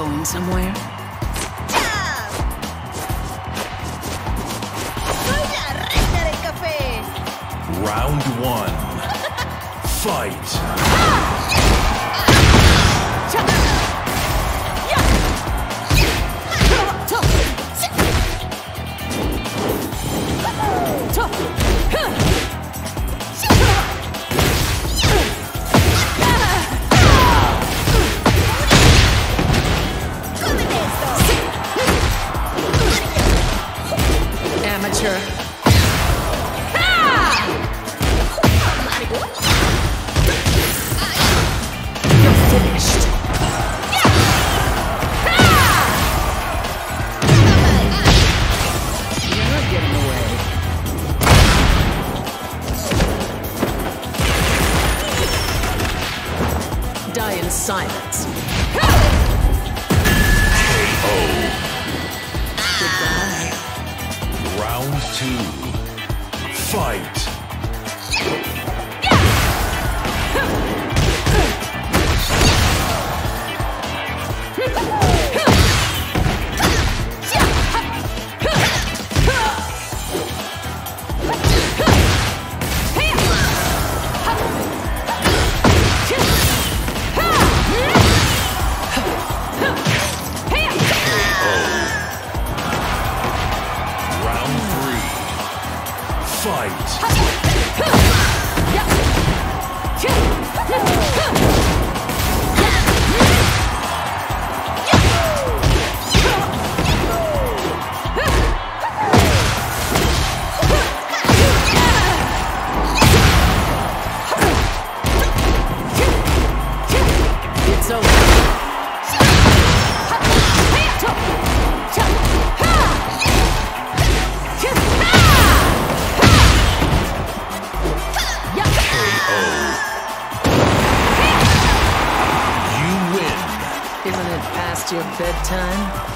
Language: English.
Going somewhere? Round one. Fight. Silence. Goodbye. Round two. Fight. Fight. Your bedtime?